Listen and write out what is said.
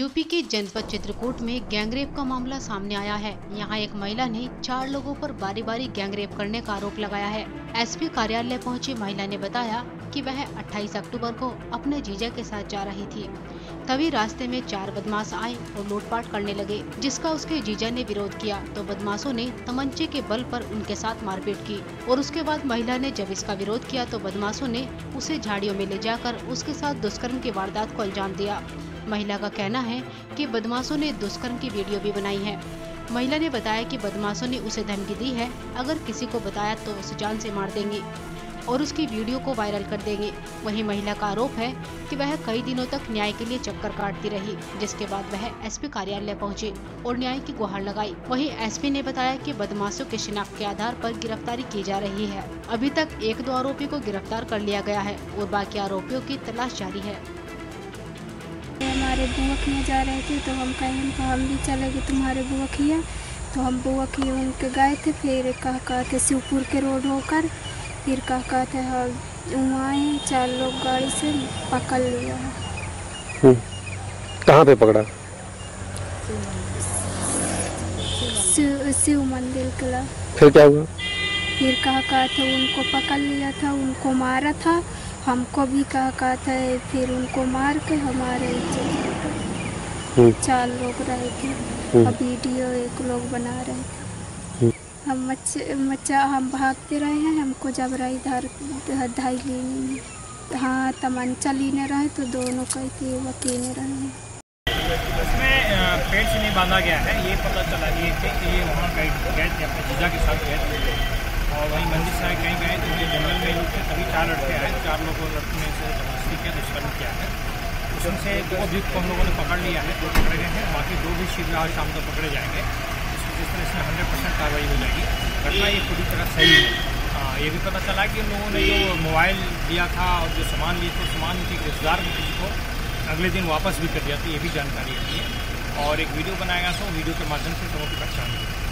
UP के जनपद चित्रकूट में गैंगरेप का मामला सामने आया है। यहाँ एक महिला ने चार लोगों पर बारी बारी गैंगरेप करने का आरोप लगाया है। एसपी कार्यालय पहुँची, महिला ने बताया कि वह 28 अक्टूबर को अपने जीजा के साथ जा रही थी। तभी रास्ते में चार बदमाश आए और लूटपाट करने लगे, जिसका उसके जीजा ने विरोध किया। तो बदमाशों ने तमंचे के बल पर उनके साथ मारपीट की और उसके बाद महिला ने जब इसका विरोध किया तो बदमाशों ने उसे झाड़ियों में ले जाकर उसके साथ दुष्कर्म की वारदात को अंजाम दिया। महिला का कहना है कि बदमाशों ने दुष्कर्म की वीडियो भी बनाई है। महिला ने बताया कि बदमाशों ने उसे धमकी दी है, अगर किसी को बताया तो उसे जान से मार देंगे। और उसकी वीडियो को वायरल कर देंगे। वहीं महिला का आरोप है कि वह कई दिनों तक न्याय के लिए चक्कर काटती रही, जिसके बाद वह एसपी कार्यालय पहुँची और न्याय की गुहार लगाई। वहीं एसपी ने बताया कि बदमाशों के शिनाख्त के आधार पर गिरफ्तारी की जा रही है। अभी तक एक दो आरोपी को गिरफ़्तार कर लिया गया है और बाकी आरोपियों की तलाश जारी है। हमारे बुआ जा रहे थे तो हम कहें उनको हम भी चले गए तुम्हारे बुआ तो हम बुआ उनके गए थे, फिर कहा कहा के शिवपुर के रोड होकर फिर कहा कहा थे हाँ वहाँ आए चार लोग गाड़ी से पकड़ लिया है हम्म। कहाँ पे पकड़ा शिव शिव मंदिर के ला फिर क्या हुआ फिर कहा कहा था उनको पकड़ लिया था उनको मारा था हमको भी कहा कहा था फिर उनको मार के हमारे। हम्म, चार लोग रहे थे हम्म। वीडियो एक लोग बना रहे थे। हम मच्छ मच्चा हम भागते रहे हैं हमको जबराई धार धाई लेने में हाँ तमंचा लेने रहे तो दोनों कहते वकीने रहे हैं। इसमें अ, पेड़ से नहीं बांधा गया है ये पता चला ये कि ये वहाँ गए गए थे अपने जीजा के साथ गए थे और वहीं मंदिर से कहीं गए तो ये जंगल में लोग थे तभी चार लड़के आए चार लोगों लड़कों ने से ज़बरदस्ती किया दुष्कर्म किया है। उसमें से दो अभियुक्त को हम लोगों ने पकड़ लिया है दो पकड़े गए हैं बाकी दो भी शीघ्र आज शाम तक पकड़े जाएँगे। जिस तरह से हंड्रेड परसेंट कार्रवाई हो जाएगी घटना ये पूरी तरह सही है। आ, ये भी पता चला कि उन लोगों ने जो मोबाइल दिया था और जो सामान लिए थे सामान उनकी में किसी को अगले दिन वापस भी कर दिया था ये भी जानकारी है। और एक वीडियो बनाया गया था वीडियो के माध्यम से लोगों की पहचान हुई।